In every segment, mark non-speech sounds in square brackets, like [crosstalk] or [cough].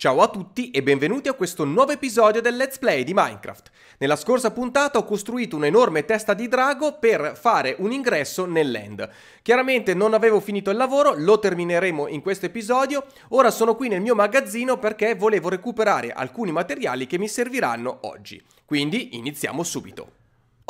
Ciao a tutti e benvenuti a questo nuovo episodio del Let's Play di Minecraft. Nella scorsa puntata ho costruito un'enorme testa di drago per fare un ingresso nell'end. Chiaramente non avevo finito il lavoro, lo termineremo in questo episodio. Ora sono qui nel mio magazzino perché volevo recuperare alcuni materiali che mi serviranno oggi. Quindi iniziamo subito.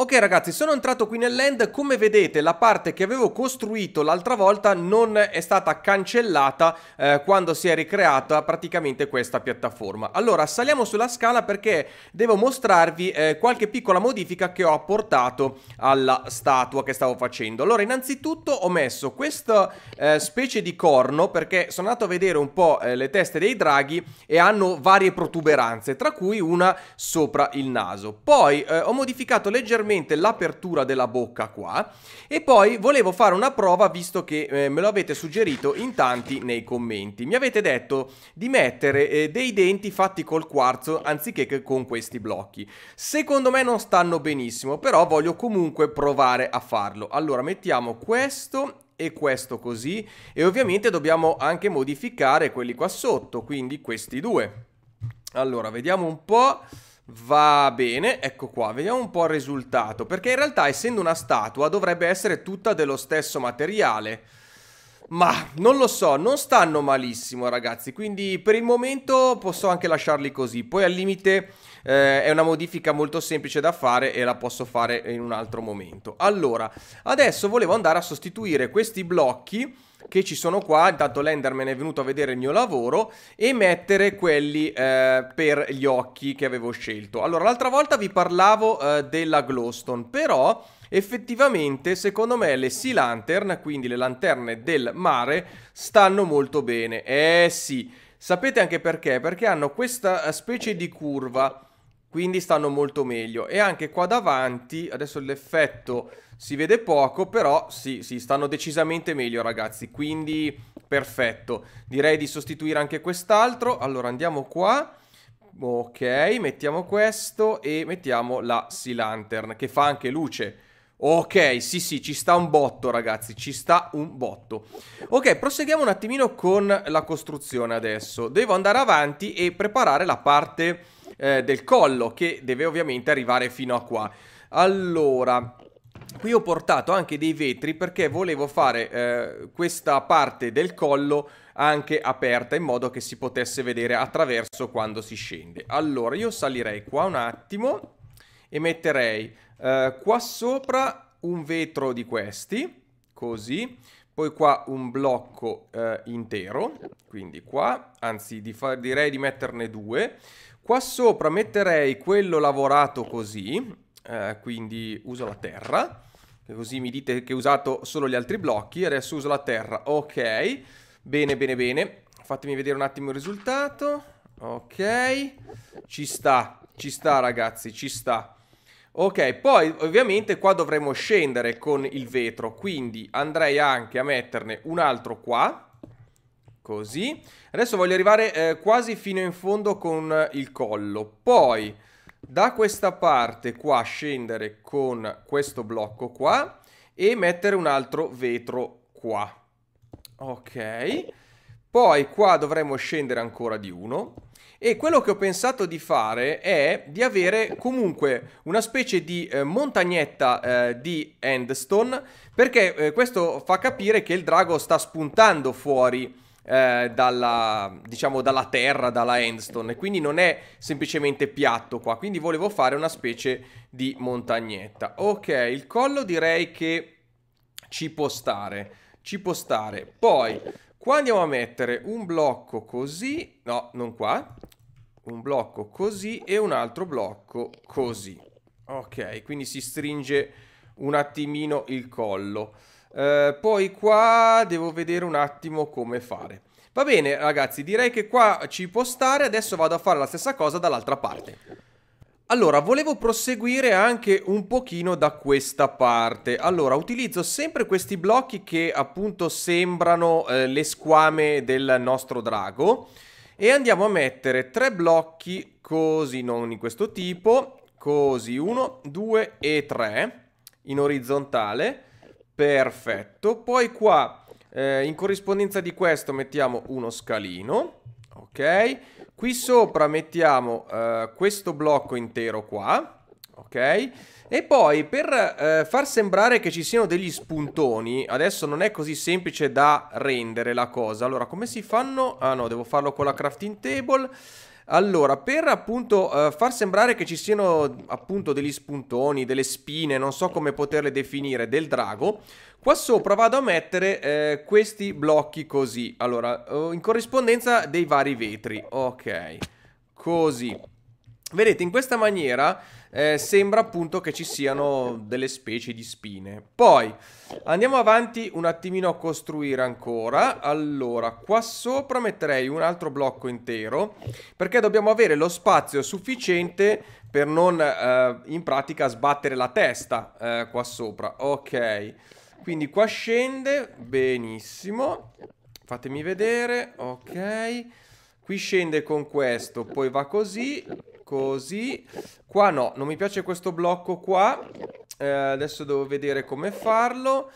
Ok ragazzi, sono entrato qui nell'end, come vedete la parte che avevo costruito l'altra volta non è stata cancellata eh, quando si è ricreata praticamente questa piattaforma. Allora saliamo sulla scala perché devo mostrarvi eh, qualche piccola modifica che ho apportato alla statua che stavo facendo. Allora innanzitutto ho messo questa eh, specie di corno perché sono andato a vedere un po' eh, le teste dei draghi e hanno varie protuberanze, tra cui una sopra il naso. Poi eh, ho modificato leggermente leggermente l'apertura della bocca qua e poi volevo fare una prova visto che eh, me lo avete suggerito in tanti nei commenti. Mi avete detto di mettere eh, dei denti fatti col quarzo anziché che con questi blocchi. Secondo me non stanno benissimo, però voglio comunque provare a farlo. Allora mettiamo questo e questo così e ovviamente dobbiamo anche modificare quelli qua sotto, quindi questi due. Allora, vediamo un po'. Va bene, ecco qua, vediamo un po' il risultato, perché in realtà essendo una statua dovrebbe essere tutta dello stesso materiale. Ma non lo so, non stanno malissimo ragazzi, quindi per il momento posso anche lasciarli così. Poi al limite eh, è una modifica molto semplice da fare e la posso fare in un altro momento. Allora, adesso volevo andare a sostituire questi blocchi che ci sono qua, intanto l'Enderman è venuto a vedere il mio lavoro e mettere quelli eh, per gli occhi che avevo scelto. Allora, l'altra volta vi parlavo eh, della glowstone, però effettivamente secondo me le sea lantern, quindi le lanterne del mare, stanno molto bene. Eh sì, sapete anche perché? Perché hanno questa eh, specie di curva quindi stanno molto meglio. E anche qua davanti adesso l'effetto si vede poco però sì, sì, stanno decisamente meglio ragazzi. Quindi perfetto. Direi di sostituire anche quest'altro. Allora andiamo qua. Ok mettiamo questo e mettiamo la Sea Lantern che fa anche luce. Ok, sì sì, ci sta un botto ragazzi, ci sta un botto. Ok, proseguiamo un attimino con la costruzione adesso. Devo andare avanti e preparare la parte eh, del collo che deve ovviamente arrivare fino a qua. Allora, qui ho portato anche dei vetri perché volevo fare eh, questa parte del collo anche aperta in modo che si potesse vedere attraverso quando si scende. Allora, io salirei qua un attimo e metterei eh, qua sopra un vetro di questi, così, poi qua un blocco eh, intero, quindi qua, anzi di direi di metterne due, Qua sopra metterei quello lavorato così, eh, quindi uso la terra, così mi dite che ho usato solo gli altri blocchi, adesso uso la terra, ok, bene bene bene, fatemi vedere un attimo il risultato, ok, ci sta, ci sta ragazzi, ci sta. Ok, poi ovviamente qua dovremo scendere con il vetro, quindi andrei anche a metterne un altro qua, Così. Adesso voglio arrivare eh, quasi fino in fondo con il collo. Poi da questa parte qua scendere con questo blocco qua e mettere un altro vetro qua. Ok. Poi qua dovremo scendere ancora di uno. E quello che ho pensato di fare è di avere comunque una specie di eh, montagnetta eh, di endstone perché eh, questo fa capire che il drago sta spuntando fuori eh, dalla, diciamo, dalla terra, dalla endstone, quindi non è semplicemente piatto qua, quindi volevo fare una specie di montagnetta. Ok, il collo direi che ci può stare, ci può stare. Poi, qua andiamo a mettere un blocco così, no, non qua, un blocco così e un altro blocco così. Ok, quindi si stringe un attimino il collo. Eh, poi qua devo vedere un attimo come fare. Va bene ragazzi, direi che qua ci può stare, adesso vado a fare la stessa cosa dall'altra parte. Allora, volevo proseguire anche un pochino da questa parte. Allora, utilizzo sempre questi blocchi che appunto sembrano eh, le squame del nostro drago e andiamo a mettere tre blocchi così, non in questo tipo, così, uno, due e tre in orizzontale Perfetto. Poi qua, eh, in corrispondenza di questo, mettiamo uno scalino. Ok. Qui sopra mettiamo uh, questo blocco intero qua, ok? E poi per uh, far sembrare che ci siano degli spuntoni, adesso non è così semplice da rendere la cosa. Allora, come si fanno? Ah no, devo farlo con la crafting table. Allora, per appunto uh, far sembrare che ci siano appunto degli spuntoni, delle spine, non so come poterle definire, del drago, qua sopra vado a mettere eh, questi blocchi così. Allora, uh, in corrispondenza dei vari vetri. Ok, così. Vedete, in questa maniera eh, sembra appunto che ci siano delle specie di spine. Poi andiamo avanti un attimino a costruire ancora. Allora, qua sopra metterei un altro blocco intero perché dobbiamo avere lo spazio sufficiente per non eh, in pratica sbattere la testa eh, qua sopra. Ok, quindi qua scende, benissimo. Fatemi vedere, ok. Qui scende con questo, poi va così, così. Qua no, non mi piace questo blocco qua. Eh, adesso devo vedere come farlo.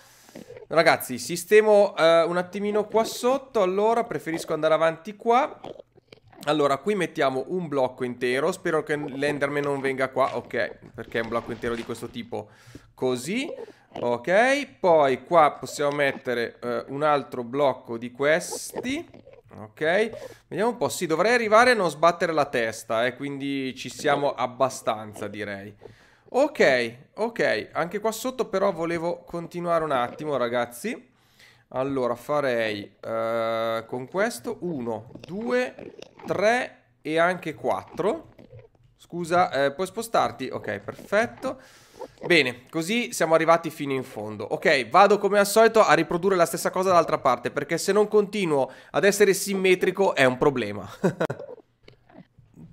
Ragazzi, sistemo eh, un attimino qua sotto, allora preferisco andare avanti qua. Allora, qui mettiamo un blocco intero, spero che l'Enderman non venga qua, ok, perché è un blocco intero di questo tipo, così, ok, poi qua possiamo mettere eh, un altro blocco di questi, Ok, vediamo un po'. Sì, dovrei arrivare a non sbattere la testa, eh, quindi ci siamo abbastanza, direi. Ok, ok, anche qua sotto però volevo continuare un attimo, ragazzi. Allora, farei uh, con questo 1, 2, 3 e anche 4. Scusa, eh, puoi spostarti? Ok, perfetto. Bene, così siamo arrivati fino in fondo. Ok, vado come al solito a riprodurre la stessa cosa dall'altra parte, perché se non continuo ad essere simmetrico è un problema. [laughs]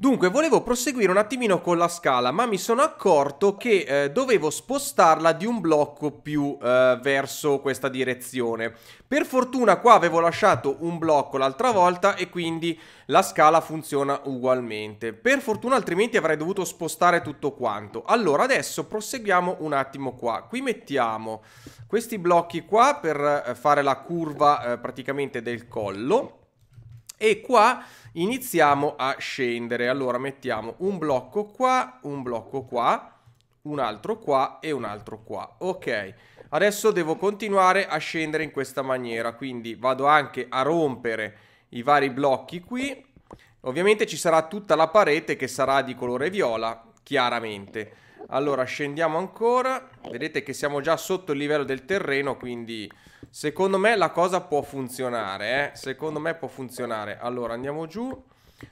Dunque, volevo proseguire un attimino con la scala, ma mi sono accorto che eh, dovevo spostarla di un blocco più eh, verso questa direzione. Per fortuna qua avevo lasciato un blocco l'altra volta e quindi la scala funziona ugualmente. Per fortuna altrimenti avrei dovuto spostare tutto quanto. Allora, adesso proseguiamo un attimo qua. Qui mettiamo questi blocchi qua per eh, fare la curva eh, praticamente del collo. E qua iniziamo a scendere. Allora mettiamo un blocco qua, un blocco qua, un altro qua e un altro qua. Ok, adesso devo continuare a scendere in questa maniera, quindi vado anche a rompere i vari blocchi qui. Ovviamente ci sarà tutta la parete che sarà di colore viola, chiaramente. Allora scendiamo ancora, vedete che siamo già sotto il livello del terreno, quindi Secondo me la cosa può funzionare, eh? Secondo me può funzionare. Allora, andiamo giù.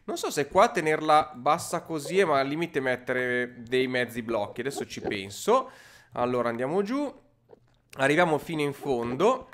Non so se qua tenerla bassa così, ma al limite mettere dei mezzi blocchi. Adesso ci penso. Allora, andiamo giù. Arriviamo fino in fondo.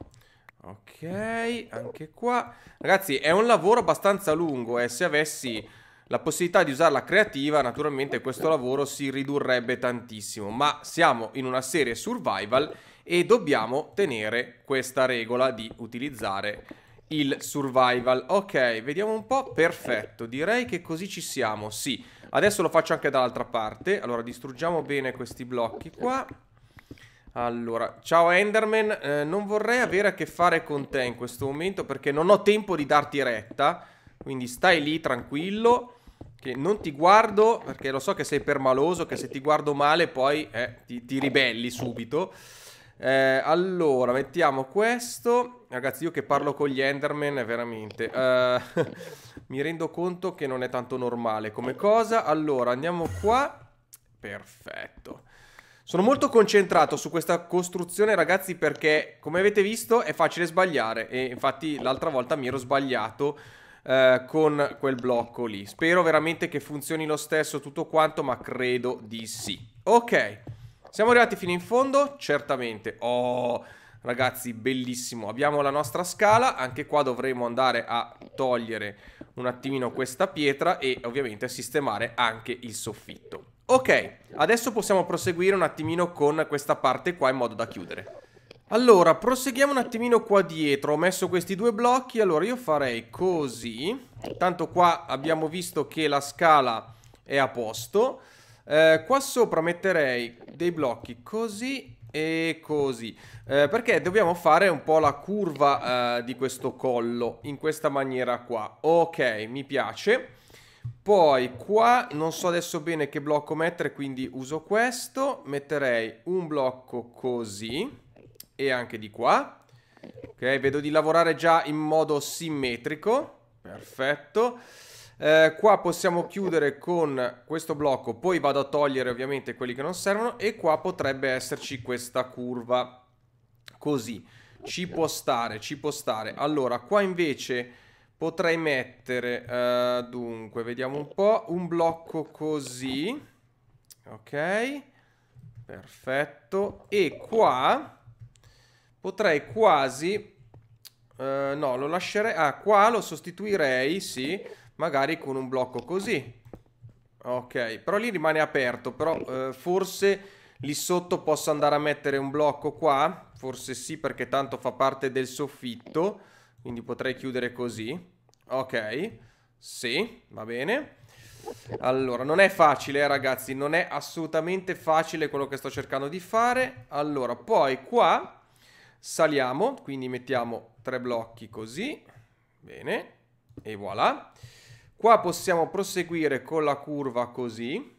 Ok, anche qua. Ragazzi, è un lavoro abbastanza lungo, eh. Se avessi la possibilità di usarla creativa, naturalmente questo lavoro si ridurrebbe tantissimo. Ma siamo in una serie survival e dobbiamo tenere questa regola di utilizzare il survival. Ok, vediamo un po'. Perfetto, direi che così ci siamo. Sì, adesso lo faccio anche dall'altra parte. Allora, distruggiamo bene questi blocchi qua. Allora, ciao Enderman, eh, non vorrei avere a che fare con te in questo momento perché non ho tempo di darti retta, quindi stai lì tranquillo, che non ti guardo perché lo so che sei permaloso, che se ti guardo male poi eh, ti, ti ribelli subito. Eh, allora, mettiamo questo. Ragazzi, io che parlo con gli Enderman, veramente... Eh, [laughs] mi rendo conto che non è tanto normale come cosa. Allora, andiamo qua. Perfetto. Sono molto concentrato su questa costruzione, ragazzi, perché, come avete visto, è facile sbagliare. E infatti l'altra volta mi ero sbagliato eh, con quel blocco lì. Spero veramente che funzioni lo stesso tutto quanto, ma credo di sì. Ok. Siamo arrivati fino in fondo? Certamente. Oh, ragazzi, bellissimo. Abbiamo la nostra scala. Anche qua dovremo andare a togliere un attimino questa pietra e ovviamente sistemare anche il soffitto. Ok, adesso possiamo proseguire un attimino con questa parte qua in modo da chiudere. Allora, proseguiamo un attimino qua dietro. Ho messo questi due blocchi. Allora, io farei così. Tanto qua abbiamo visto che la scala è a posto. Eh, qua sopra metterei dei blocchi così e così eh, perché dobbiamo fare un po' la curva eh, di questo collo in questa maniera qua ok mi piace Poi qua non so adesso bene che blocco mettere, quindi uso questo. Metterei un blocco così e anche di qua. Ok, vedo di lavorare già in modo simmetrico. Perfetto. Eh, qua possiamo chiudere con questo blocco, poi vado a togliere ovviamente quelli che non servono e qua potrebbe esserci questa curva così. Ci può stare, ci può stare. Allora, qua invece Potrei mettere, uh, dunque, vediamo un po', un blocco così. Ok. Perfetto. E qua potrei quasi... Uh, no, lo lascerei... Ah, qua lo sostituirei, sì, magari con un blocco così. Ok, però lì rimane aperto, però uh, forse lì sotto posso andare a mettere un blocco qua. Forse sì, perché tanto fa parte del soffitto. Quindi potrei chiudere così. Ok, sì, va bene. Allora, non è facile, eh, ragazzi, non è assolutamente facile quello che sto cercando di fare. Allora, poi qua saliamo, quindi mettiamo tre blocchi così. Bene, e voilà. Qua possiamo proseguire con la curva così.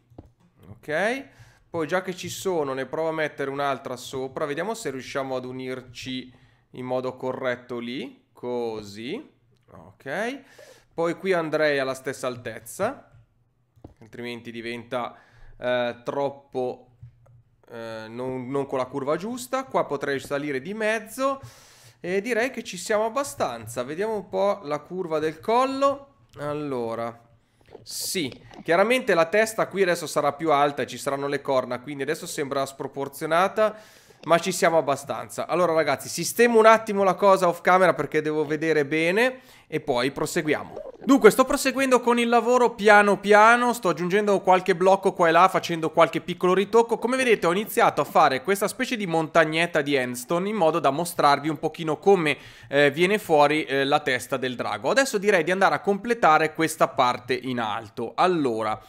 Ok, poi già che ci sono ne provo a mettere un'altra sopra. Vediamo se riusciamo ad unirci in modo corretto lì. Così. Ok. Poi qui andrei alla stessa altezza, altrimenti diventa eh, troppo... Eh, non, non con la curva giusta. Qua potrei salire di mezzo e direi che ci siamo abbastanza. Vediamo un po' la curva del collo. Allora, sì, chiaramente la testa qui adesso sarà più alta e ci saranno le corna, quindi adesso sembra sproporzionata ma ci siamo abbastanza. Allora ragazzi, sistemo un attimo la cosa off camera perché devo vedere bene e poi proseguiamo. Dunque, sto proseguendo con il lavoro piano piano, sto aggiungendo qualche blocco qua e là, facendo qualche piccolo ritocco. Come vedete ho iniziato a fare questa specie di montagnetta di endstone in modo da mostrarvi un pochino come eh, viene fuori eh, la testa del drago. Adesso direi di andare a completare questa parte in alto. Allora...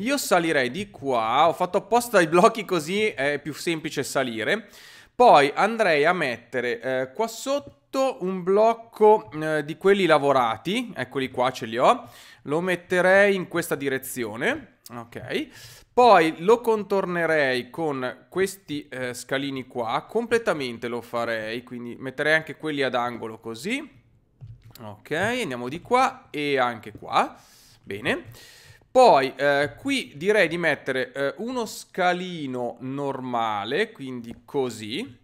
Io salirei di qua, ho fatto apposta i blocchi così è più semplice salire. Poi andrei a mettere eh, qua sotto un blocco eh, di quelli lavorati, eccoli qua ce li ho, lo metterei in questa direzione, ok. Poi lo contornerei con questi eh, scalini qua, completamente lo farei, quindi metterei anche quelli ad angolo così. Ok, andiamo di qua e anche qua. Bene. Poi eh, qui direi di mettere eh, uno scalino normale, quindi così,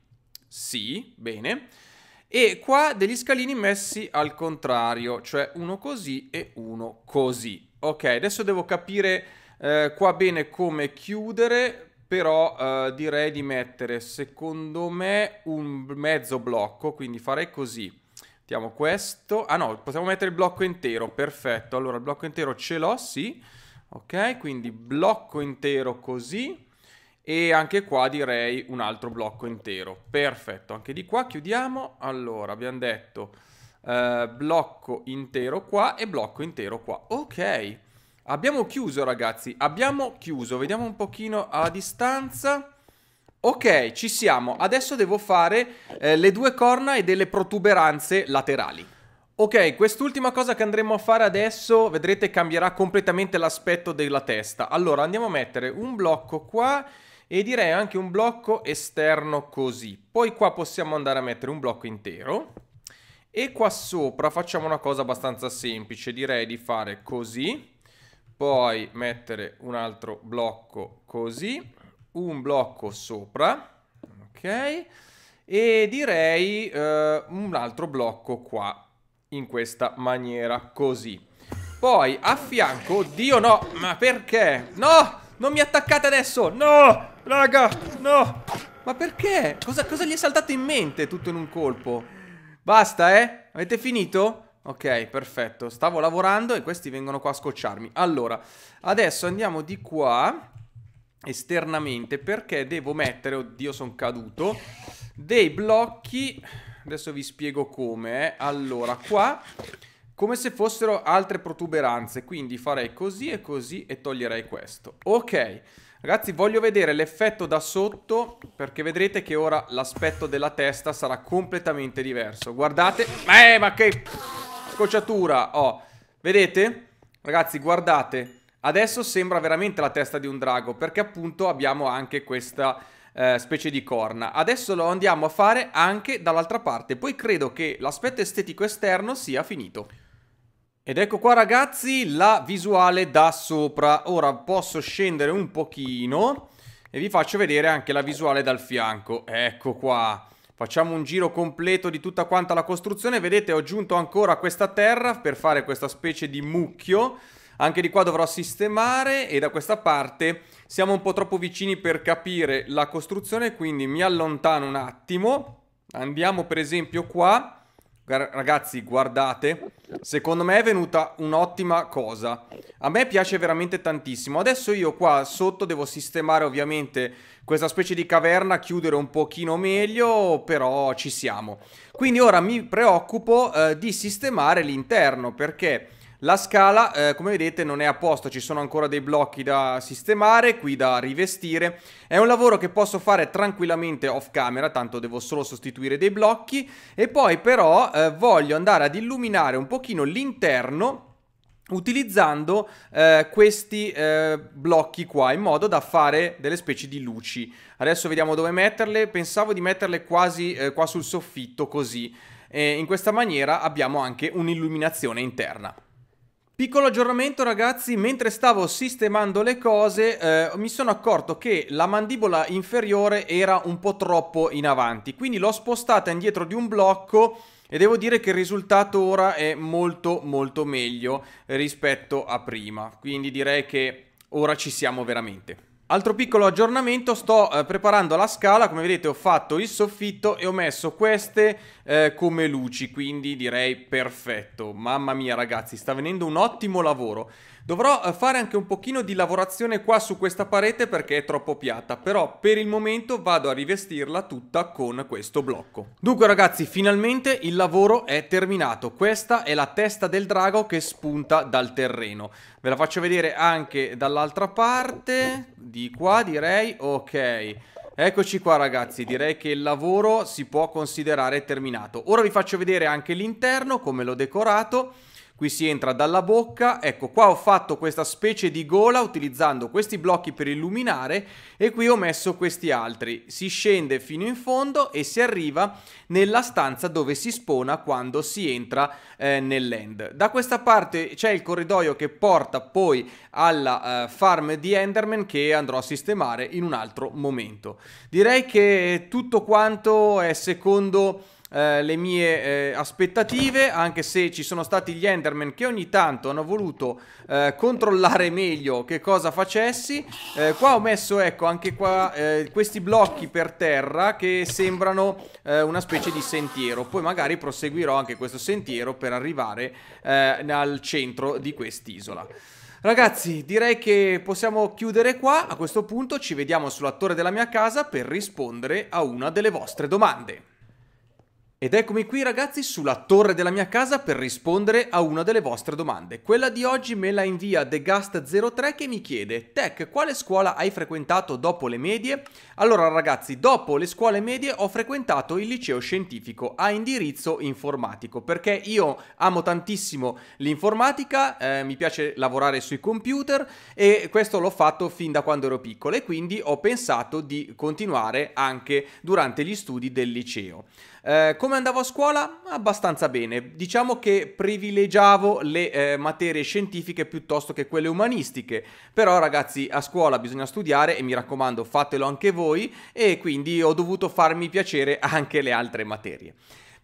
sì, bene, e qua degli scalini messi al contrario, cioè uno così e uno così. Ok, adesso devo capire eh, qua bene come chiudere, però eh, direi di mettere secondo me un mezzo blocco, quindi farei così. Mettiamo questo. Ah no, possiamo mettere il blocco intero, perfetto. Allora il blocco intero ce l'ho, sì. Ok, quindi blocco intero così. E anche qua direi un altro blocco intero. Perfetto, anche di qua chiudiamo. Allora, abbiamo detto eh, blocco intero qua e blocco intero qua. Ok, abbiamo chiuso ragazzi, abbiamo chiuso. Vediamo un pochino alla distanza. Ok, ci siamo. Adesso devo fare eh, le due corna e delle protuberanze laterali. Ok, quest'ultima cosa che andremo a fare adesso, vedrete, cambierà completamente l'aspetto della testa. Allora, andiamo a mettere un blocco qua e direi anche un blocco esterno così. Poi qua possiamo andare a mettere un blocco intero. E qua sopra facciamo una cosa abbastanza semplice, direi di fare così. Poi mettere un altro blocco così un blocco sopra, ok? E direi uh, un altro blocco qua, in questa maniera, così. Poi a fianco, oddio no, ma perché? No, non mi attaccate adesso, no, raga, no. Ma perché? Cosa, cosa gli è saltato in mente tutto in un colpo? Basta, eh? Avete finito? Ok, perfetto. Stavo lavorando e questi vengono qua a scocciarmi. Allora, adesso andiamo di qua esternamente perché devo mettere, oddio sono caduto, dei blocchi, adesso vi spiego come, eh. allora qua come se fossero altre protuberanze, quindi farei così e così e toglierei questo. Ok, ragazzi voglio vedere l'effetto da sotto perché vedrete che ora l'aspetto della testa sarà completamente diverso. Guardate, eh ma che scocciatura, oh, vedete? Ragazzi, guardate, adesso sembra veramente la testa di un drago perché appunto abbiamo anche questa eh, specie di corna. Adesso lo andiamo a fare anche dall'altra parte, poi credo che l'aspetto estetico esterno sia finito. Ed ecco qua ragazzi la visuale da sopra. Ora posso scendere un pochino e vi faccio vedere anche la visuale dal fianco. Ecco qua. Facciamo un giro completo di tutta quanta la costruzione. Vedete ho aggiunto ancora questa terra per fare questa specie di mucchio. Anche di qua dovrò sistemare e da questa parte siamo un po' troppo vicini per capire la costruzione. Quindi mi allontano un attimo. Andiamo per esempio qua Ragazzi, guardate, secondo me è venuta un'ottima cosa. A me piace veramente tantissimo. Adesso io qua sotto devo sistemare ovviamente questa specie di caverna, chiudere un pochino meglio, però ci siamo. Quindi ora mi preoccupo eh, di sistemare l'interno, perché la scala, eh, come vedete, non è a posto, ci sono ancora dei blocchi da sistemare, qui da rivestire. È un lavoro che posso fare tranquillamente off camera, tanto devo solo sostituire dei blocchi. E poi però eh, voglio andare ad illuminare un pochino l'interno utilizzando eh, questi eh, blocchi qua in modo da fare delle specie di luci. Adesso vediamo dove metterle, pensavo di metterle quasi eh, qua sul soffitto così. In questa maniera abbiamo anche un'illuminazione interna. Piccolo aggiornamento ragazzi, mentre stavo sistemando le cose eh, mi sono accorto che la mandibola inferiore era un po' troppo in avanti, quindi l'ho spostata indietro di un blocco e devo dire che il risultato ora è molto molto meglio rispetto a prima, quindi direi che ora ci siamo veramente. Altro piccolo aggiornamento, sto eh, preparando la scala, come vedete ho fatto il soffitto e ho messo queste eh, come luci, quindi direi perfetto. Mamma mia ragazzi, sta venendo un ottimo lavoro. Dovrò eh, fare anche un pochino di lavorazione qua su questa parete perché è troppo piatta, però per il momento vado a rivestirla tutta con questo blocco. Dunque ragazzi, finalmente il lavoro è terminato. Questa è la testa del drago che spunta dal terreno. Ve la faccio vedere anche dall'altra parte, di qua direi, ok. Eccoci qua ragazzi, direi che il lavoro si può considerare terminato. Ora vi faccio vedere anche l'interno, come l'ho decorato. Qui si entra dalla bocca, ecco qua ho fatto questa specie di gola utilizzando questi blocchi per illuminare e qui ho messo questi altri. Si scende fino in fondo e si arriva nella stanza dove si spona quando si entra eh, nell'end. Da questa parte c'è il corridoio che porta poi alla uh, farm di Enderman che andrò a sistemare in un altro momento. Direi che tutto quanto è secondo eh, le mie eh, aspettative, anche se ci sono stati gli Enderman che ogni tanto hanno voluto eh, controllare meglio che cosa facessi. Eh, qua ho messo, ecco, anche qua eh, questi blocchi per terra che sembrano una specie di sentiero. Poi magari proseguirò anche questo sentiero per arrivare al centro di quest'isola. Ragazzi, direi che possiamo chiudere qua. A questo punto ci vediamo sulla torre della mia casa per rispondere a una delle vostre domande. Ed eccomi qui ragazzi sulla torre della mia casa per rispondere a una delle vostre domande. Quella di oggi me la invia TheGust03 che mi chiede Tech, quale scuola hai frequentato dopo le medie? Allora ragazzi, dopo le scuole medie ho frequentato il liceo scientifico a indirizzo informatico perché io amo tantissimo l'informatica, eh, mi piace lavorare sui computer e questo l'ho fatto fin da quando ero piccolo e quindi ho pensato di continuare anche durante gli studi del liceo. Eh, come andavo a scuola? Abbastanza bene. Diciamo che privilegiavo le eh, materie scientifiche piuttosto che quelle umanistiche. Però ragazzi, a scuola bisogna studiare e mi raccomando, fatelo anche voi e quindi ho dovuto farmi piacere anche le altre materie.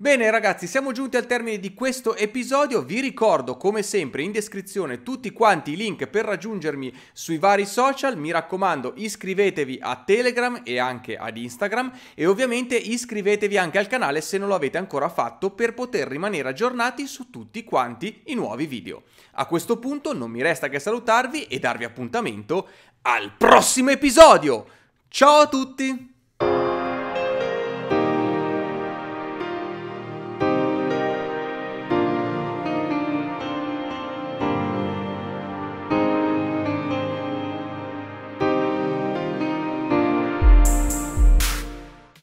Bene ragazzi, siamo giunti al termine di questo episodio, vi ricordo come sempre in descrizione tutti quanti i link per raggiungermi sui vari social, mi raccomando iscrivetevi a Telegram e anche ad Instagram e ovviamente iscrivetevi anche al canale se non lo avete ancora fatto per poter rimanere aggiornati su tutti quanti i nuovi video. A questo punto non mi resta che salutarvi e darvi appuntamento al prossimo episodio! Ciao a tutti!